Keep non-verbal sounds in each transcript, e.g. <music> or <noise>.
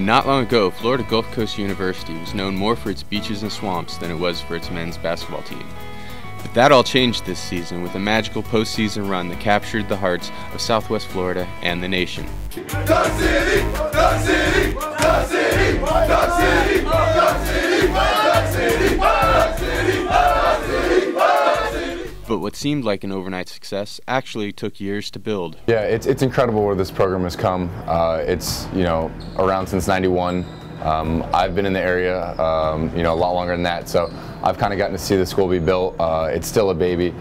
Not long ago, Florida Gulf Coast University was known more for its beaches and swamps than it was for its men's basketball team. But that all changed this season with a magical postseason run that captured the hearts of Southwest Florida and the nation. Dunk City! Dunk City! Dunk City! But what seemed like an overnight success actually took years to build. Yeah, it's, it's incredible where this program has come. Uh, it's, you know, around since 91. Um, I've been in the area, um, you know, a lot longer than that. So I've kind of gotten to see the school be built. Uh, it's still a baby.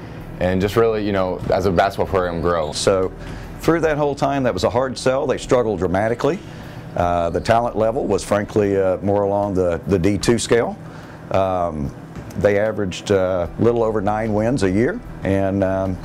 And just really, you know, as a basketball program grow. So through that whole time, that was a hard sell. They struggled dramatically. Uh, the talent level was frankly uh, more along the, the D2 scale. Um, they averaged uh, a little over nine wins a year, and um,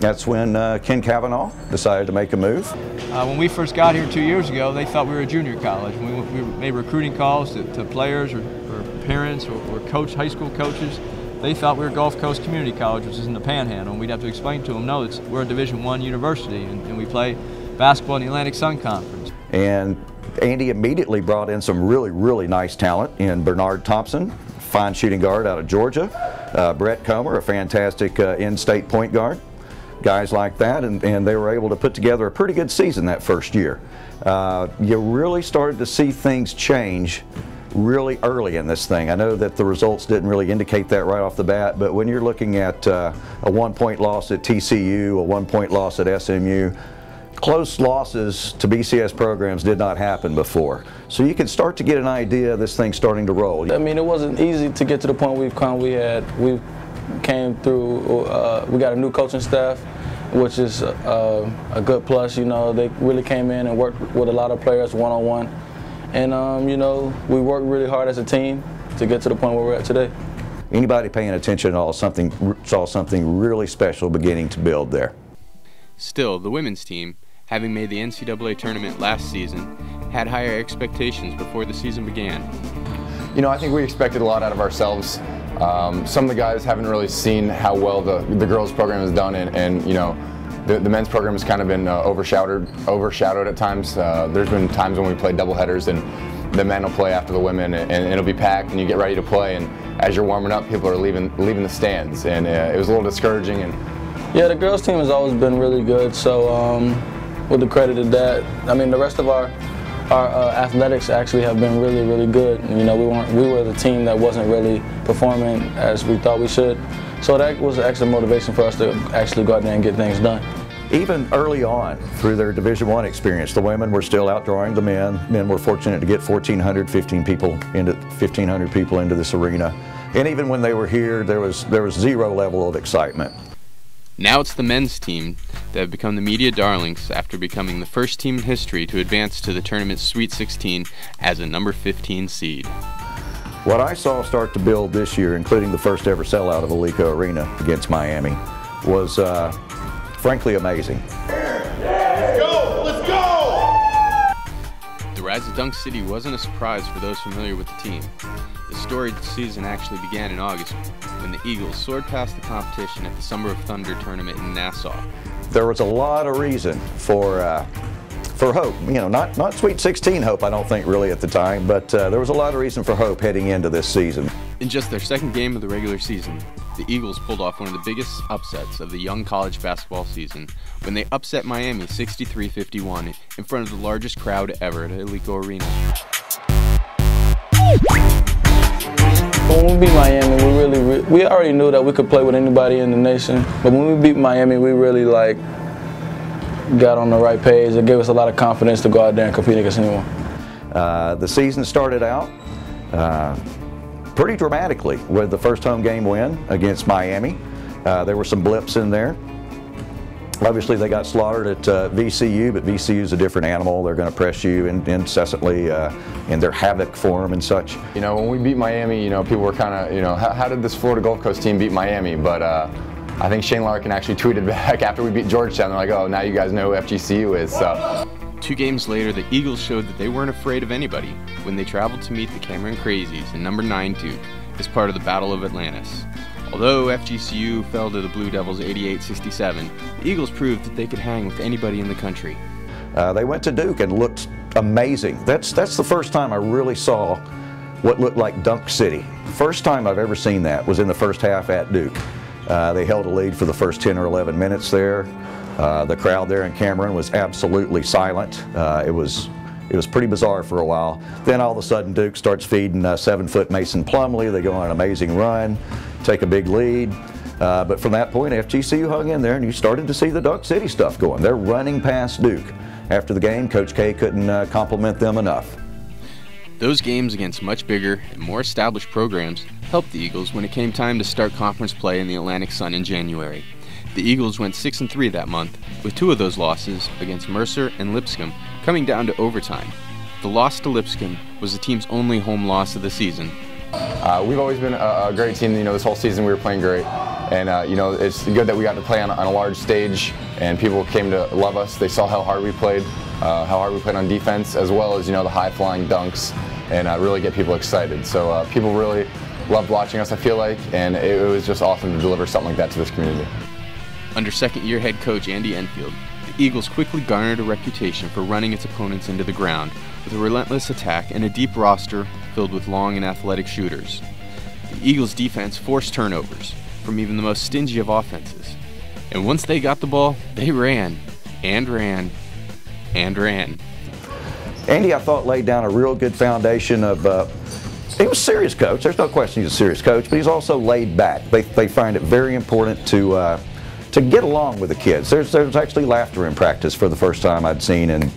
that's when uh, Ken Kavanagh decided to make a move. Uh, when we first got here two years ago, they thought we were a junior college. We, we made recruiting calls to, to players or, or parents or, or, coach, high school coaches. They thought we were Gulf Coast Community College, which is in the Panhandle, and we'd have to explain to them, no, it's, we're a Division One university, and, and we play basketball in the Atlantic Sun Conference. And Andy immediately brought in some really, really nice talent in Bernard Thompson, fine shooting guard out of Georgia. Uh, Brett Comer, a fantastic uh, in-state point guard. Guys like that, and, and, they were able to put together a pretty good season that first year. Uh, you really started to see things change really early in this thing. I know that the results didn't really indicate that right off the bat, but when you're looking at uh, a one-point loss at TCU, a one-point loss at SMU, close losses to BCS programs did not happen before. So you can start to get an idea of this thing starting to roll. I mean, it wasn't easy to get to the point we've come. We had, we came through, uh, we got a new coaching staff, which is uh, a good plus. You know, they really came in and worked with a lot of players one-on-one. And, um, you know, we worked really hard as a team to get to the point where we're at today. Anybody paying attention at all something, saw something really special beginning to build there. Still, the women's team having made the NCAA tournament last season, had higher expectations before the season began. You know, I think we expected a lot out of ourselves. Um, some of the guys haven't really seen how well the, the girls program has done, and, and you know, the, the, men's program has kind of been uh, overshadowed, overshadowed at times. Uh, there's been times when we play double headers and the men will play after the women, and, and, it'll be packed, and you get ready to play, and as you're warming up, people are leaving leaving the stands, and uh, it was a little discouraging. And yeah, the girls team has always been really good. So um, with the credit of that. I mean, the rest of our our uh, athletics actually have been really, really good. You know, we weren't we were the team that wasn't really performing as we thought we should. So that was an extra motivation for us to actually go out there and get things done. Even early on, through their Division One experience, the women were still outdrawing the men. Men were fortunate to get 1,400, 15 people into 1,500 people into this arena. And even when they were here, there was there was zero level of excitement. Now it's the men's team that have become the media darlings after becoming the first team in history to advance to the tournament's Sweet 16 as a number 15 seed. What I saw start to build this year, including the first ever sellout of Alico Arena against Miami, was uh, frankly amazing. Rise of Dunk City wasn't a surprise for those familiar with the team. The storied season actually began in August when the Eagles soared past the competition at the Summer of Thunder tournament in Nassau. There was a lot of reason for uh, for hope. You know, not not Sweet 16 hope, I don't think really at the time, but uh, there was a lot of reason for hope heading into this season. In just their second game of the regular season, the Eagles pulled off one of the biggest upsets of the young college basketball season when they upset Miami 63-51 in front of the largest crowd ever at Alico Arena. When we beat Miami, we really, we already knew that we could play with anybody in the nation. But when we beat Miami, we really like got on the right page. It gave us a lot of confidence to go out there and compete against anyone. Uh, the season started out uh, pretty dramatically with the first home game win against Miami. Uh, there were some blips in there. Obviously, they got slaughtered at uh, VCU, but VCU is a different animal. They're going to press you in, incessantly uh, in their havoc form and such. You know, when we beat Miami, you know, people were kind of, you know, how, how, did this Florida Gulf Coast team beat Miami? But uh, I think Shane Larkin actually tweeted <laughs> back after we beat Georgetown. They're like, oh, now you guys know who FGCU is. So. Two games later, the Eagles showed that they weren't afraid of anybody when they traveled to meet the Cameron Crazies in number 9 Duke as part of the Battle of Atlantis. Although FGCU fell to the Blue Devils 88-67, the Eagles proved that they could hang with anybody in the country. Uh, they went to Duke and looked amazing. That's, that's the first time I really saw what looked like Dunk City. First time I've ever seen that was in the first half at Duke. Uh, they held a lead for the first 10 or 11 minutes there. Uh, the crowd there in Cameron was absolutely silent. Uh, it was it was pretty bizarre for a while. Then all of a sudden Duke starts feeding uh, seven-foot Mason Plumlee. They go on an amazing run, take a big lead. Uh, but from that point, FGCU hung in there, and you started to see the Dunk City stuff going. They're running past Duke. After the game, Coach K couldn't compliment them enough. Those games against much bigger and more established programs helped the Eagles when it came time to start conference play in the Atlantic Sun in January. The Eagles went 6 and 3 that month, with two of those losses against Mercer and Lipscomb coming down to overtime. The loss to Lipscomb was the team's only home loss of the season. Uh, we've always been a, a, great team. You know, this whole season we were playing great, and uh, you know it's good that we got to play on, on, a large stage, and people came to love us. They saw how hard we played, uh, how hard we played on defense, as well as you know the high flying dunks, and uh, really get people excited. So uh, people really loved watching us. I feel like, and it, it was just awesome to deliver something like that to this community. Under second year head coach Andy Enfield, the Eagles quickly garnered a reputation for running its opponents into the ground with a relentless attack and a deep roster filled with long and athletic shooters. The Eagles' defense forced turnovers from even the most stingy of offenses. And once they got the ball, they ran and ran and ran. Andy, I thought, laid down a real good foundation of. Uh, he was a serious coach. There's no question he's a serious coach, but he's also laid back. They, they find it very important to uh, to get along with the kids. There's, there's actually laughter in practice for the first time I'd seen in,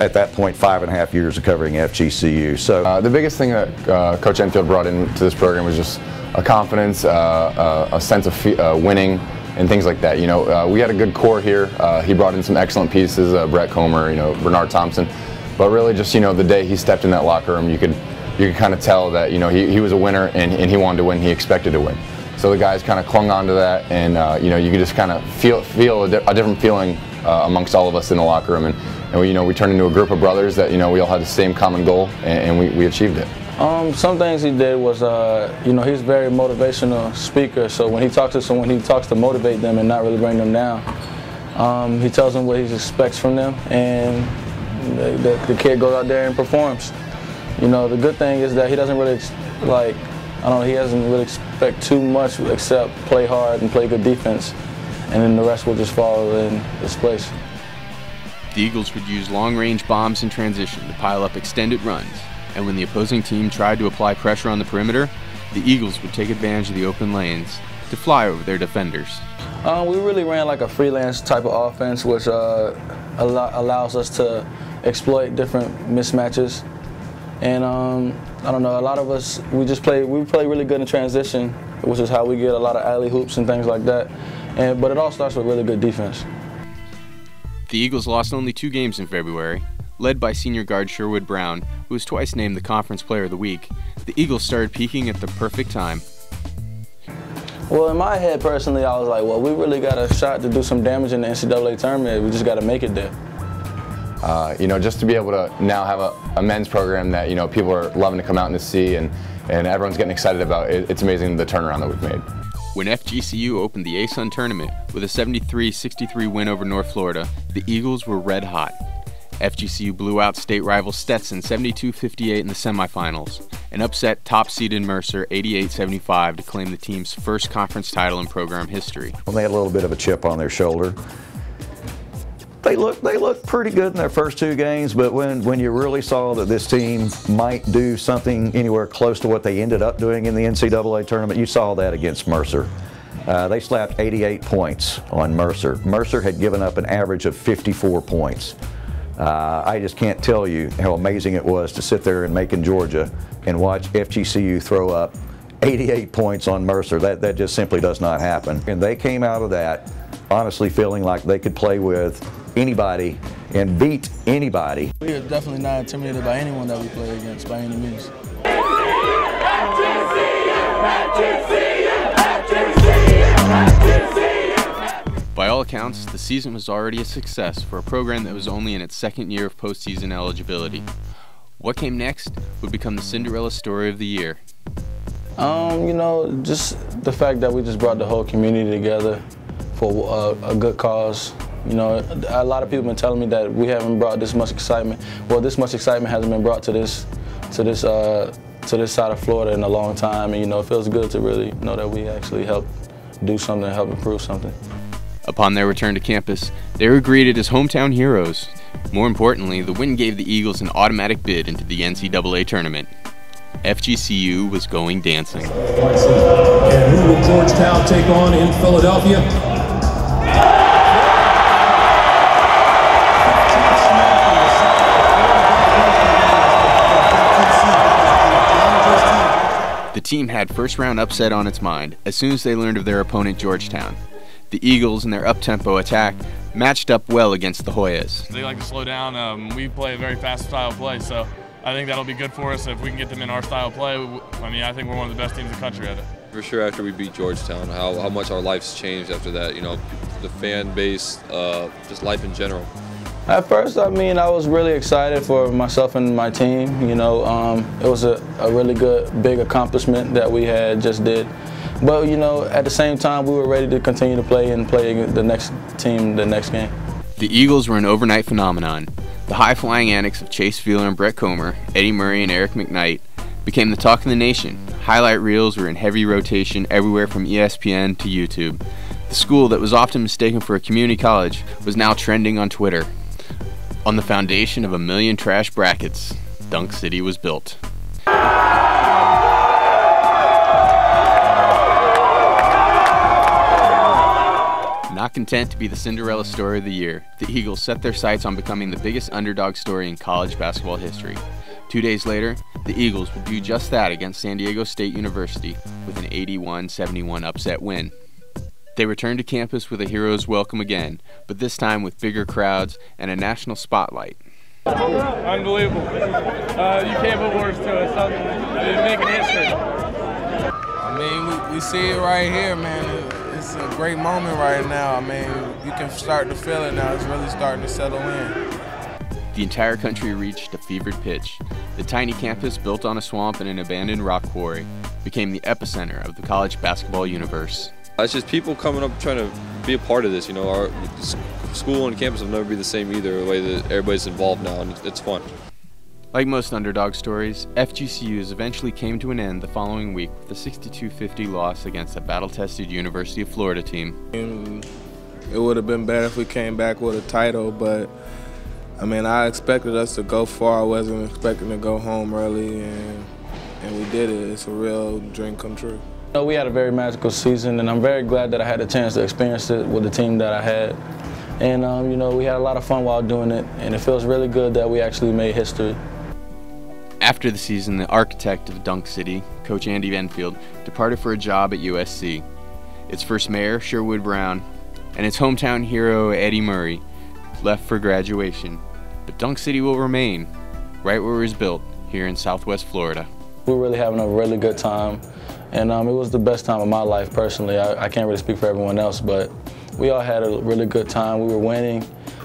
at that point, five and a half years of covering FGCU. So uh, the biggest thing that uh, Coach Enfield brought into this program was just a confidence, uh, a sense of uh, winning, and things like that. You know, uh, we had a good core here. Uh, he brought in some excellent pieces, Brett Comer, you know, Bernard Thompson. But really, just you know, the day he stepped in that locker room, you could you could kind of tell that you know he, he was a winner and, and he wanted to win. He expected to win. So the guys kind of clung on to that, and uh, you know you could just kind of feel feel a, di a different feeling uh, amongst all of us in the locker room, and, and we, you know we turned into a group of brothers that you know we all had the same common goal, and, and we, we achieved it. Um, some things he did was, uh, you know, he's a very motivational speaker. So when he talks to someone, he talks to motivate them and not really bring them down. Um, he tells them what he expects from them, and the, the, the kid goes out there and performs. You know, the good thing is that he doesn't really like I don't know, he doesn't really expect too much except play hard and play good defense, and then the rest will just fall in its place. The Eagles would use long-range bombs in transition to pile up extended runs, and when the opposing team tried to apply pressure on the perimeter, the Eagles would take advantage of the open lanes to fly over their defenders. Uh, we really ran like a freelance type of offense, which uh, allows us to exploit different mismatches and um, I don't know, a lot of us, we just play, we play really good in transition, which is how we get a lot of alley-oops and things like that. And, but it all starts with really good defense. The Eagles lost only two games in February. Led by senior guard Sherwood Brown, who was twice named the Conference Player of the Week, the Eagles started peaking at the perfect time. Well, in my head personally, I was like, well, we really got a shot to do some damage in the NCAA tournament. We just got to make it there. Uh, you know, just to be able to now have a, a, men's program that, you know, people are loving to come out and to see and, and everyone's getting excited about, it, it's amazing the turnaround that we've made. When FGCU opened the ASUN tournament with a 73-63 win over North Florida, the Eagles were red hot. FGCU blew out state rival Stetson 72-58 in the semifinals and upset top-seeded Mercer 88-75 to claim the team's first conference title in program history. Well, they had a little bit of a chip on their shoulder they look they looked pretty good in their first two games, but when, when you really saw that this team might do something anywhere close to what they ended up doing in the NCAA tournament, you saw that against Mercer. Uh, they slapped 88 points on Mercer. Mercer had given up an average of 54 points. Uh, I just can't tell you how amazing it was to sit there in Macon, Georgia, and watch FGCU throw up 88 points on Mercer. That, that just simply does not happen. And they came out of that honestly feeling like they could play with anybody and beat anybody. We are definitely not intimidated by anyone that we play against by any means. By accounts, the season was already a success for a program that was only in its second year of postseason eligibility. What came next would become the Cinderella story of the year. Um, you know, just the fact that we just brought the whole community together for a, a good cause You know, a lot of people have been telling me that we haven't brought this much excitement. Well, this much excitement hasn't been brought to this, to this, uh, to this side of Florida in a long time. And you know, it feels good to really know that we actually helped do something, help improve something. Upon their return to campus, they were greeted as hometown heroes. More importantly, the win gave the Eagles an automatic bid into the NCAA tournament. FGCU was going dancing. And who will Georgetown take on in Philadelphia? The team had first round upset on its mind as soon as they learned of their opponent Georgetown. The Eagles, in their up-tempo attack, matched up well against the Hoyas. They like to slow down. Um, we play a very fast style of play, so I think that'll be good for us if we can get them in our style play. I mean, I think we're one of the best teams in the country at it. For sure, after we beat Georgetown, how, how much our lives changed after that. You know, the fan base, uh, just life in general. At first, I mean, I was really excited for myself and my team. You know, um, it was a, a really good, big accomplishment that we had just did. But, you know, at the same time, we were ready to continue to play and play the next team the next game. The Eagles were an overnight phenomenon. The high-flying antics of Chase Fieler and Brett Comer, Eddie Murphy and Eric McKnight became the talk of the nation. Highlight reels were in heavy rotation everywhere from ESPN to YouTube. The school that was often mistaken for a community college was now trending on Twitter. On the foundation of a million trash brackets, Dunk City was built. Not content to be the Cinderella story of the year, the Eagles set their sights on becoming the biggest underdog story in college basketball history. Two days later, the Eagles would do just that against San Diego State University with an 81 71 upset win. They returned to campus with a hero's welcome again, but this time with bigger crowds and a national spotlight. Unbelievable. Uh, you can't put words to it. Something, it's making history. I mean, we, we see it right here, man. It's a great moment right now. I mean, you can start to feel it now. It's really starting to settle in. The entire country reached a fevered pitch. The tiny campus, built on a swamp and an abandoned rock quarry, became the epicenter of the college basketball universe. It's just people coming up trying to be a part of this. You know, our school and campus will never be the same either. The way that everybody's involved now, and it's fun. Like most underdog stories, FGCU's eventually came to an end the following week with a 62-50 loss against a battle-tested University of Florida team. It would have been better if we came back with a title, but I mean, I expected us to go far. I wasn't expecting to go home early, and and we did it. It's a real dream come true. You know, we had a very magical season, and I'm very glad that I had a chance to experience it with the team that I had. And um, you know, we had a lot of fun while doing it, and it feels really good that we actually made history. After the season, the architect of Dunk City, Coach Andy Enfield, departed for a job at USC. Its first mayor, Sherwood Brown, and its hometown hero, Eddie Murphy, left for graduation. But Dunk City will remain, right where it was built, here in southwest Florida. We're really having a really good time, and um, it was the best time of my life personally. I, I, can't really speak for everyone else, but we all had a really good time. We were winning.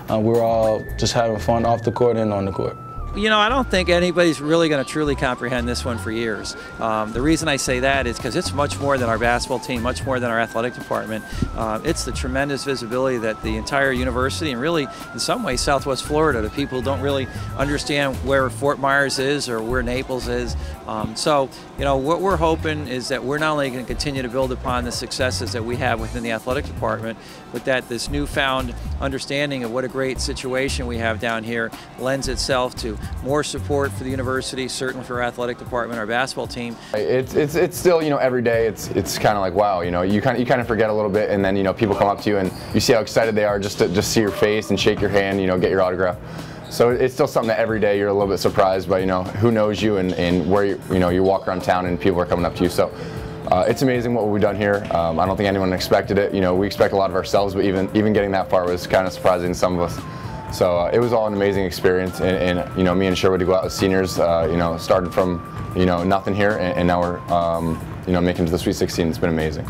Um, we were all just having fun off the court and on the court you know, I don't think anybody's really going to truly comprehend this one for years. Um, the reason I say that is because it's much more than our basketball team, much more than our athletic department. Uh, it's the tremendous visibility that the entire university and really, in some ways, Southwest Florida, the people don't really understand where Fort Myers is or where Naples is. Um, so, you know, what we're hoping is that we're not only going to continue to build upon the successes that we have within the athletic department, but that this newfound understanding of what a great situation we have down here lends itself to more support for the university, certainly for our athletic department, our basketball team. It's, it's, it's still, you know, every day it's, it's kind of like, wow, you know, you kind of, you kind of forget a little bit and then, you know, people come up to you and you see how excited they are just to just see your face and shake your hand, you know, get your autograph. So it's still something that every day you're a little bit surprised by, you know, who knows you and, and where you, you know, you walk around town and people are coming up to you. So uh, it's amazing what we've done here. Um, I don't think anyone expected it. You know, we expect a lot of ourselves, but even even getting that far was kind of surprising to some of us. So uh, it was all an amazing experience, and, and, you know, me and Sherwood to go out as seniors, uh, you know, started from you know nothing here, and, and now we're um, you know making to the Sweet 16. It's been amazing.